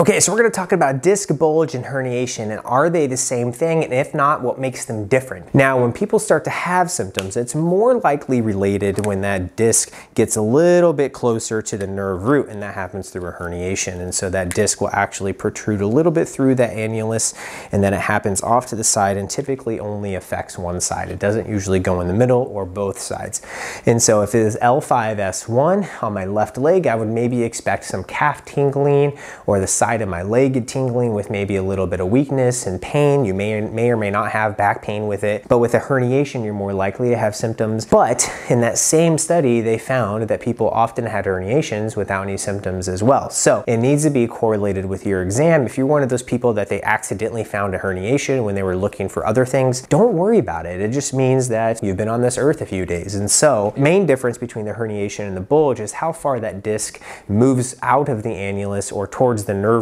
Okay, so we're gonna talk about disc bulge and herniation and are they the same thing? And if not, what makes them different? Now, when people start to have symptoms, it's more likely related when that disc gets a little bit closer to the nerve root and that happens through a herniation. And so that disc will actually protrude a little bit through the annulus and then it happens off to the side and typically only affects one side. It doesn't usually go in the middle or both sides. And so if it is L5S1 on my left leg, I would maybe expect some calf tingling or the side of my leg tingling with maybe a little bit of weakness and pain. You may, may or may not have back pain with it, but with a herniation, you're more likely to have symptoms. But in that same study, they found that people often had herniations without any symptoms as well. So it needs to be correlated with your exam. If you're one of those people that they accidentally found a herniation when they were looking for other things, don't worry about it. It just means that you've been on this earth a few days. And so main difference between the herniation and the bulge is how far that disc moves out of the annulus or towards the nerve